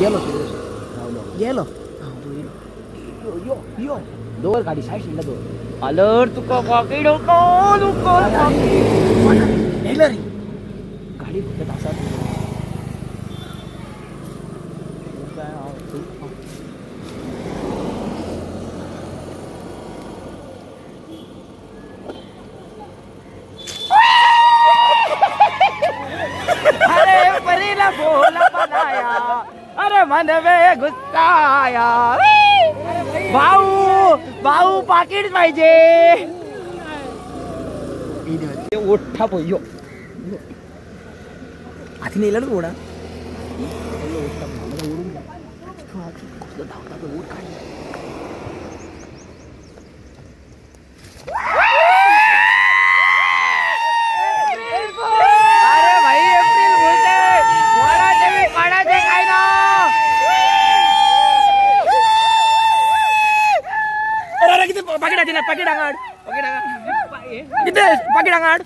गेलो गेलो यो यो यो दोवर गाडी साईड शिल्ला दोवर अलर तुका पाकिट होको तुका नेलं रे गाडी तासात काय आव- अरे परीला बोला मन में गुस्सा आया भाऊ भाऊ पाकिट पाहिजे ओठा पोयो आधी नेला ना घोडा अरे पाकिट आहे ना पाकिट आंगाड पाकिट आंगाड किती पाकिट आंगाड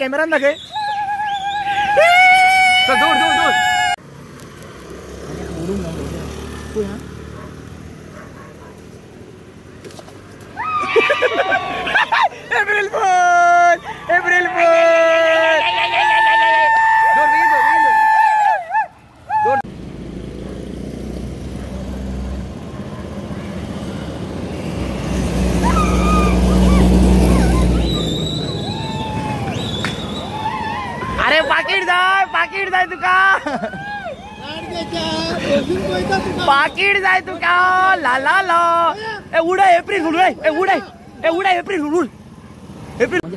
कॅमेरा दाखवे चल दूर दूर दूर। एप्रिल फूल। अरे पाकिट जाय पाकिट जाय तुका. पाकिट जाय तुका. ला ला ला. ए उडा एप्रिल फुल ए उडाय ए उडाय एप्रिल फुल एप्रिल